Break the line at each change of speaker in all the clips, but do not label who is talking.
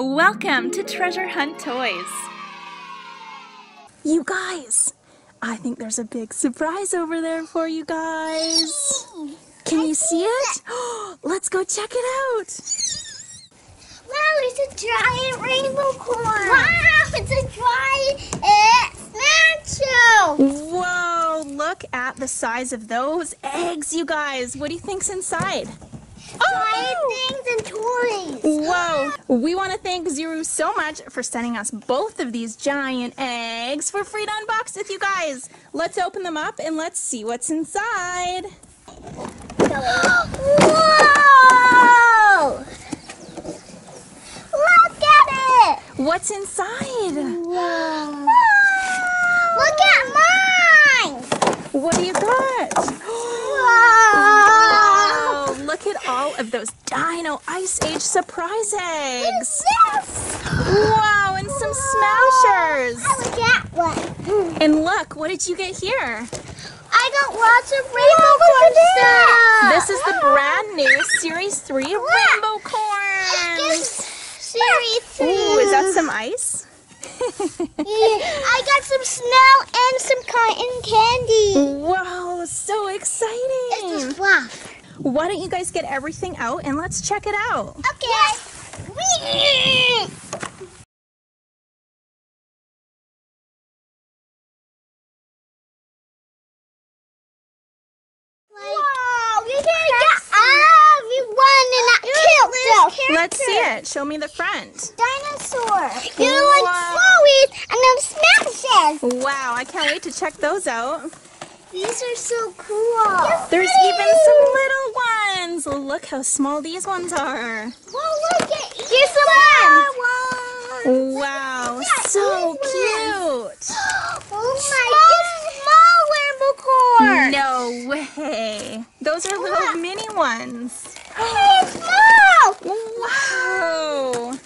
Welcome to Treasure Hunt Toys.
You guys, I think there's a big surprise over there for you guys. Can you see it? Let's go check it out.
Wow, it's a giant Rainbocorn. Wow, it's a giant uh, nacho.
Whoa, look at the size of those eggs, you guys. What do you think's inside?
Giant things and toys.
Whoa! We want to thank Zuru so much for sending us both of these giant eggs for free to unbox with you guys. Let's open them up and let's see what's inside.
Whoa! Look at it.
What's inside?
Whoa. Look at mine.
What do you got?
Whoa.
All of those Dino Ice Age surprise eggs.
Yes.
Wow, and some smashers.
I look at one.
And look, what did you get here?
I got lots of Rainbocorn stuff.
This is the brand new Series 3 of Rainbocorn.
Series three.
Ooh, is that some ice?
I got some snow and some cotton candy.
Wow, so
It's
exciting!
just fluff.
Why don't you guys get everything out and let's check it out?
Okay. Whee! Wow, we can get everyone in that cute
Let's see it. Show me the front.
Dinosaur. You want Chloe's and them smashes.
Wow, I can't wait to check those out.
These are so cool.
There's even some little ones. Oh, look how small these ones are.
Whoa, look at Here's some one.
Wow, so cute.
Oh my, god! Small whimbucks!
No way. Those are little mini ones.
Hey, it's small.
Wow.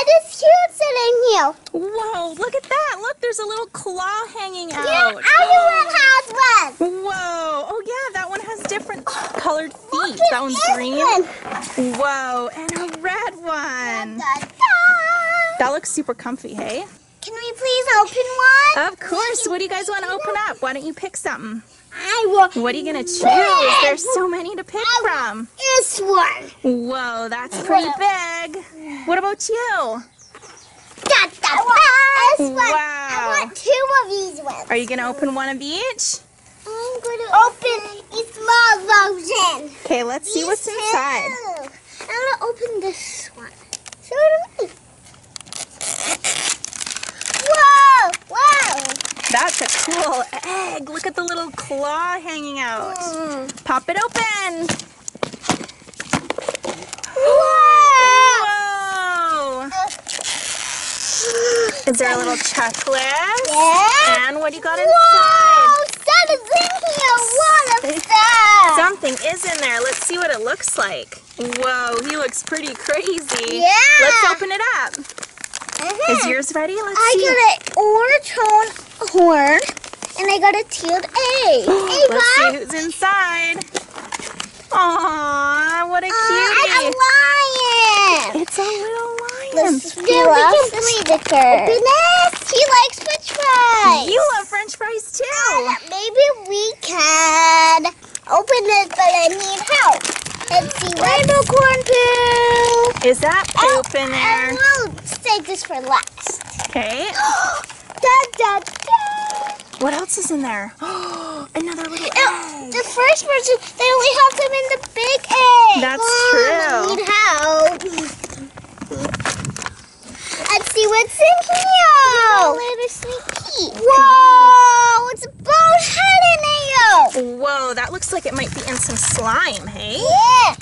Eh, I just cute sitting here.
Whoa, look at that. Look, there's a little claw hanging out.
Yeah, everyone has one.
Whoa! Oh yeah, that one has different colored feet. That one's green.
one.
Whoa, and a red one.
Da, da.
That looks super comfy, hey?
Can we please open one?
Of course. What do you guys want to open up? Why don't you pick something?
I want
What are you gonna choose? There's so many to pick from.
this one.
Whoa, that's pretty big. What about you?
Da. This one.
Wow.
I want two of these ones.
Are you gonna open one of each?
I'm going to open a small version.
Okay, let's see what's inside.
two. I'm going to open this one. So do me. Whoa! Whoa!
That's a cool egg. Look at the little claw hanging out. Pop it open.
Whoa!
Whoa! Is there a little checklist?
Yeah.
And what do you got
Whoa!
inside?
Something's in here. What is that?
Something is in there. Let's see what it looks like. Whoa, he looks pretty crazy.
Yeah.
Let's open it up.
Mhm.
Is yours ready? Let's
I
see.
I got an orange horn, and I got a tealed egg. hey,
Let's see who's inside. Aww, what a
Uh,
cutie.
I'm a lion.
it's a little lion.
Let's do the sticker. Open it. He likes French fries.
You love french fries too.
Maybe we can open it, but I need help. Let's see. Rainbocorn poo.
Is that poop in there?
And we'll save this for last.
Okay.
da, da, da.
What else is in there? Oh, Another little
Oh,
egg.
the first version, they only have them in the big egg.
That's
Mom,
true.
I need help. Let's see what's in here. Little sneak peek. Whoa, it's a boat head in here.
Whoa, that looks like it might be in some slime, hey?
Yeah.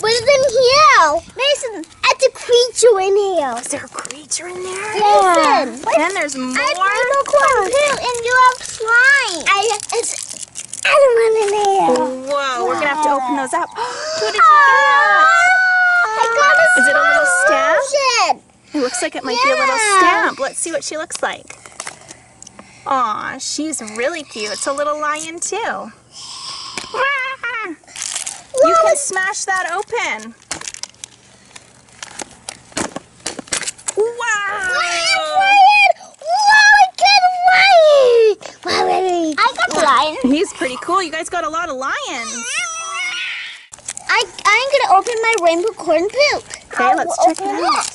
What's in here? Mason, it's a creature in here.
Is there a creature in there?
Yeah.
Then there's more.
I have Rainbocorn and you
see what she looks like. Aw, she's really cute. It's a little lion too. You can smash that open. Wow! Lion, lion! Wow, I got a lion. He's pretty cool. You guys got a lot of lions.
I, I'm going to open my Rainbocorn poop.
Okay, let's check it out.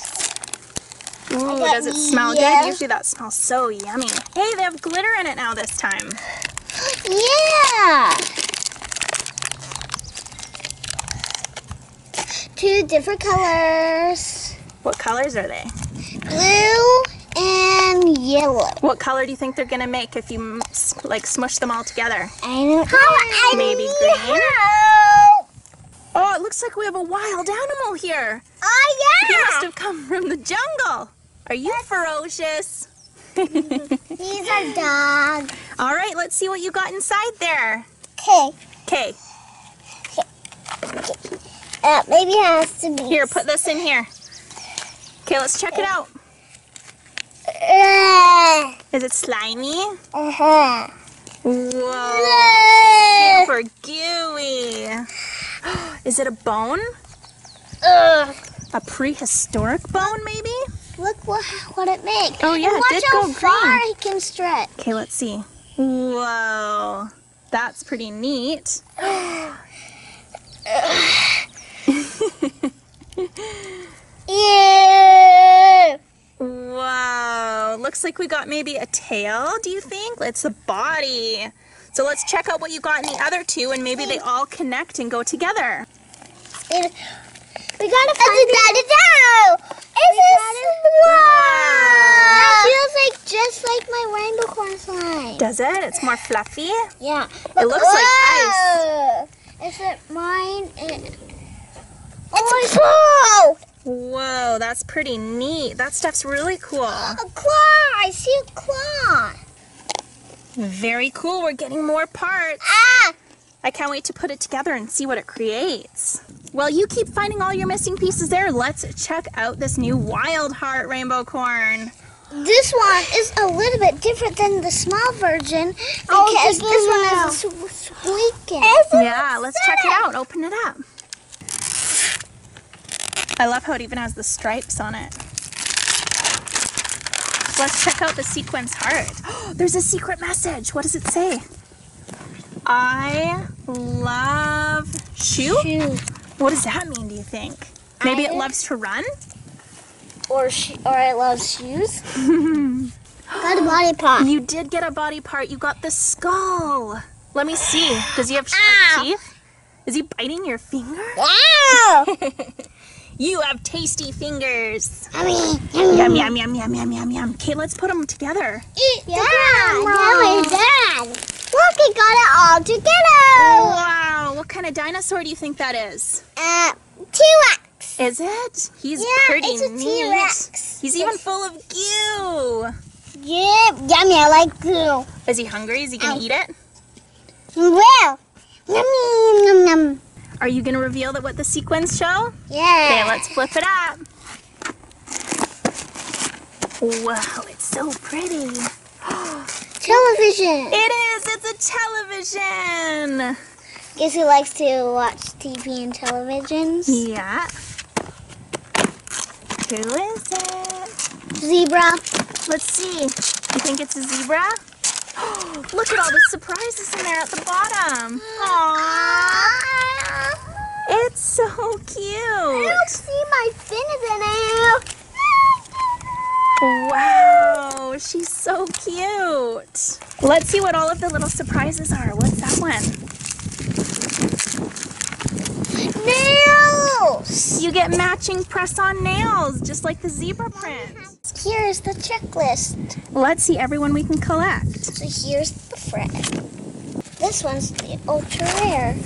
Ooh, does it smell
yeah.
good? Usually that smells so yummy. Hey, they have glitter in it now this time.
Yeah. Two different colors.
What colors are they?
Blue and yellow.
What color do you think they're gonna make if you like smush them all together?
I don't know.
Maybe green? Oh, it looks like we have a wild animal here.
Oh yeah.
He must have come from the jungle. Are you ferocious?
He's our dog.
All right, let's see what you got inside there.
Okay.
Okay,
Uh, maybe it has to be.
here, put this in here. Okay, let's check it out.
Uh,
Is it slimy?
uh-huh.
Whoa,
Uh,
super gooey. Is it a bone?
uh,
A prehistoric bone, maybe?
Look what what it makes.
Oh, yeah,
And
it
watch
did
how
go
far
green.
he can stretch.
Okay, let's see. Whoa, that's pretty neat.
Yeah.
Whoa, looks like we got maybe a tail, do you think? It's the body. So let's check out what you got in the other two and maybe they all connect and go together.
We gotta find it. It's a slime. It feels like just like my Rainbocorn slime.
Does it? It's more fluffy.
Yeah.
It looks like ice.
Is it mine? It, it's a claw.
Whoa, that's pretty neat. That stuff's really cool.
A claw. I see a claw.
Very cool. We're getting more parts.
Ah.
I can't wait to put it together and see what it creates. Well, you keep finding all your missing pieces there. Let's check out this new Wild Heart Rainbocorn.
This one is a little bit different than the small version because this one has a s- squeaking.
Yeah, let's check it out. Open it up. I love how it even has the stripes on it. Let's check out the sequence heart. Oh, There's a secret message. What does it say? I love shoe?
Shoe.
What does that mean, do you think? Maybe it loves to run?
Or sh- or I love shoes. Got a body part.
You did get a body part. You got the skull. Let me see. Does he have sharp
Ow.
teeth? Is he biting your finger?
Wow!
You have tasty fingers.
I mean,
Yum, yum, yum, yum, yum, yum, yum. Okay, let's put them together.
eat yeah, now we're done. Look, we got it all together.
Wow, what kind of dinosaur do you think that is?
Uh, T-Rex.
Is it? He's
Yeah,
pretty
it's a
neat.
T-Rex.
He's even full of goo.
Yeah, yummy. I like glue.
Is he hungry? Is he gonna
Ow.
eat it?
Well, yummy, yum, yum.
Are you gonna reveal that what the sequins show?
Yeah.
Okay, let's flip it up. Wow, it's so pretty.
Television.
It is. It's a television.
Guess who likes to watch TV and televisions?
Yeah. Who is it?
Zebra.
Let's see. You think it's a zebra? Look at all the surprises in there at the bottom. Aww. It's so cute.
I don't see my fingernail.
Wow, she's so cute. Let's see what all of the little surprises are. What's that one? You get matching press-on nails, just like the zebra print.
Here's the checklist.
Let's see everyone we can collect.
So here's the friend. This one's the ultra rare.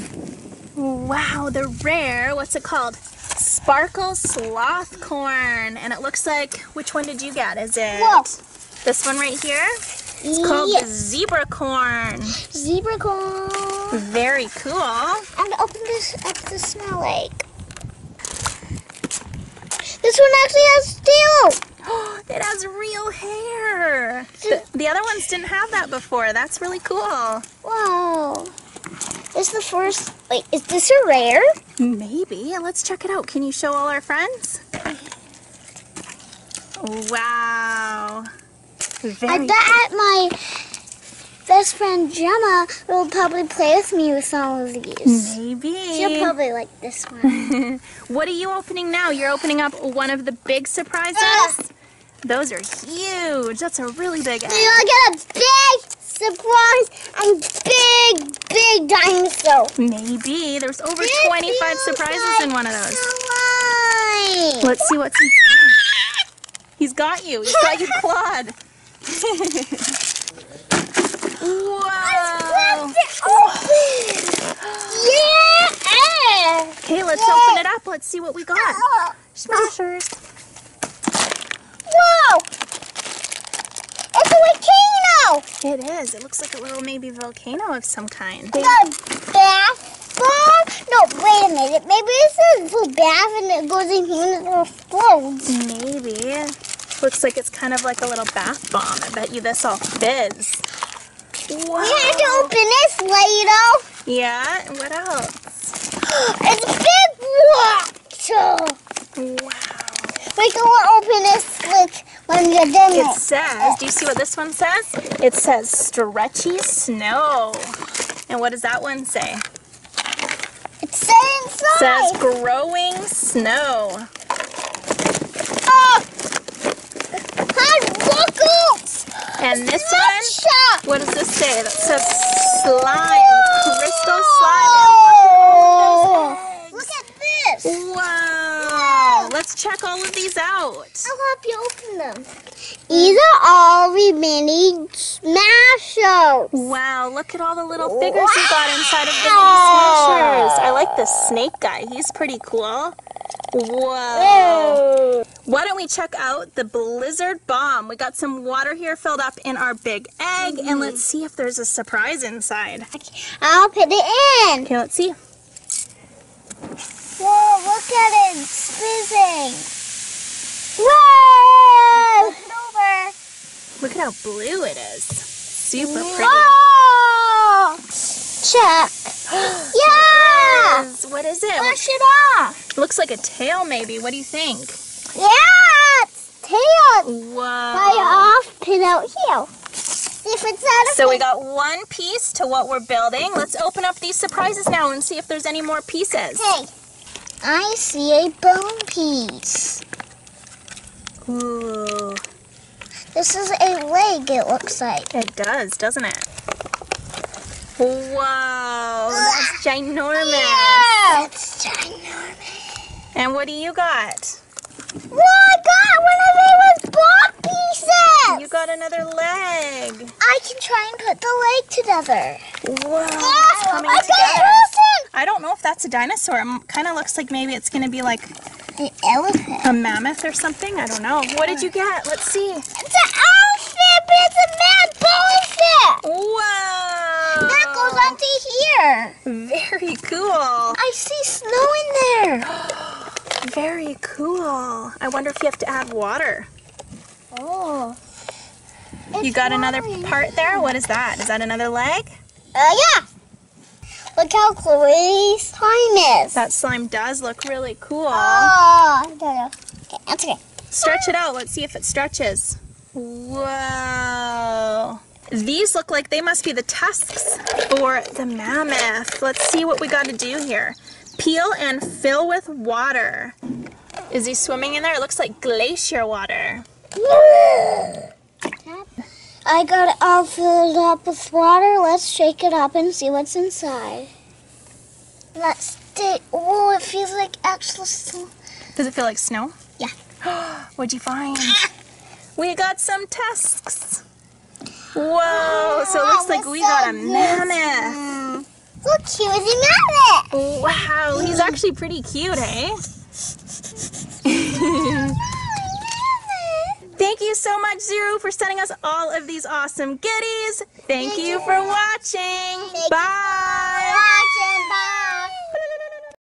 Wow, the rare, what's it called? Sparkle Sloth Corn. And it looks like, which one did you get? Is it
Whoa.
this one right here? It's called
Yes.
Zebra Corn.
Zebra corn.
Very cool.
I'm gonna open this up to smell like. This one actually has tail.
it has real hair. The, the other ones didn't have that before. That's really cool.
Whoa. This is the first. Wait, is this a rare?
Maybe. Let's check it out. Can you show all our friends? Wow.
I
Very
bet at my best friend Gemma will probably play with me with all of these.
Maybe.
She'll probably like this one.
what are you opening now? You're opening up one of the big surprises? Ah! Those are huge. That's a really big egg.
You'll get a big surprise and big, big dinosaur.
Maybe. There's over
Big
25 surprises in one of those.
Slime.
Let's see what's inside. He's got you. He's got you clawed. Whoa.
Yeah!
Okay, let's open it up. Let's see what we got. Smashers.
Whoa! It's a volcano!
It is. It looks like a little maybe volcano of some kind.
The bath bomb? No, wait a minute. Maybe it's a little bath and it goes in here and it explodes.
Maybe. Looks like it's kind of like a little bath bomb. I bet you this all fizz.
We have to open this later.
Yeah, and what else?
It's a big.
Wow.
We can open this like when you're done.
It says, do you see what this one says? It says stretchy snow. And what does that one say?
It says inside.
says growing snow.
Oh. Buckles.
And this one, what does this say? That says slime, oh. crystal
Oh.
slime.
Look at this.
Wow. Let's check all of these out.
I'll help you open them. These are all the mini smashers.
Wow, look at all the little figures you got inside of the mini smashers. I like the snake guy. He's pretty cool. Whoa. Why don't we check out the blizzard bomb? We got some water here filled up in our big egg, and let's see if there's a surprise inside.
Okay, I'll put it in.
Okay, let's see.
Whoa, look at it. It's fizzing. Whoa. Flip it over.
Look at how blue it is. Super pretty.
Whoa. Check. yeah.
Is- What is it?
Wash it off.
Looks like a tail, maybe. What do you think?
Yeah. It's tail. Right
Whoa.
off. Pin out here. If it's out of
So we got one piece to what we're building. Let's open up these surprises now and see if there's any more pieces.
Hey, I see a bone piece.
Ooh,
This is a leg, it looks like.
it does, doesn't it? Whoa, that's ginormous.
Yeah, It's ginormous.
And what do you got?
Whoa, I got one of Ava's block pieces!
You got another leg.
I can try and put the leg together.
Whoa, it's coming
I got
together. I don't know if that's a dinosaur. It kind of looks like maybe it's going to be like
An elephant.
a mammoth or something. I don't know. What did you get? Let's see.
It's an outfit, but it's a mad bullet
Whoa.
That goes onto here.
Very cool.
I see snow in there.
Very cool. I wonder if you have to add water.
Oh.
You got another part there? What is that? Is that another leg?
Uh, yeah. Look how Chloe's slime is.
That slime does look really cool.
Oh, no. Okay, that's okay.
Stretch it out. Let's see if it stretches. Whoa. These look like they must be the tusks for the mammoth. Let's see what we got to do here. Peel and fill with water. Is he swimming in there? It looks like glacier water.
I got it all filled up with water. Let's shake it up and see what's inside. Let's take. Oh, it feels like actual snow.
Does it feel like snow?
Yeah.
What'd you find? We got some tusks. Whoa, so it looks like we got a mammoth.
Look, he was a mammoth.
Wow, he's actually pretty cute, eh? Thank you so much, Zuru, for sending us all of these awesome goodies. Thank you for watching. Bye.